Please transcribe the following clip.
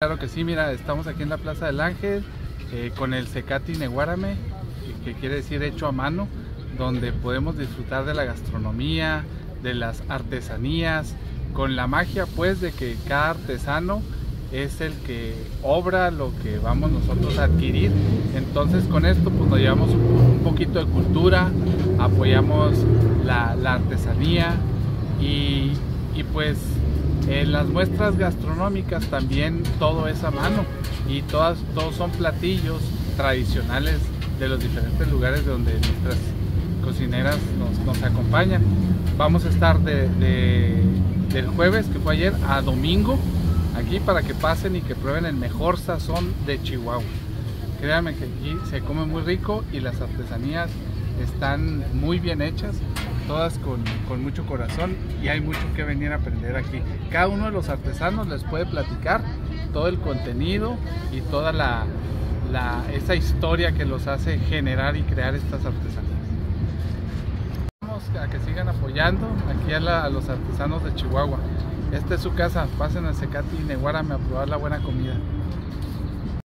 Claro que sí, mira, estamos aquí en la Plaza del Ángel eh, con el Secati Neguárame, que quiere decir hecho a mano, donde podemos disfrutar de la gastronomía, de las artesanías, con la magia pues de que cada artesano es el que obra lo que vamos nosotros a adquirir. Entonces con esto pues nos llevamos un poquito de cultura, apoyamos la, artesanía y, y pues en las muestras gastronómicas también todo es a mano y todas, todos son platillos tradicionales de los diferentes lugares donde nuestras cocineras nos, acompañan. Vamos a estar de, del jueves, que fue ayer, a domingo, aquí para que pasen y que prueben el mejor sazón de Chihuahua. Créanme que aquí se come muy rico y las artesanías están muy bien hechas todas con, mucho corazón y hay mucho que venir a aprender aquí. Cada uno de los artesanos les puede platicar todo el contenido y toda la, esa historia que los hace generar y crear estas artesanías. Vamos a que sigan apoyando aquí a, los artesanos de Chihuahua. Esta es su casa, pasen a Secati y Neguárame a probar la buena comida.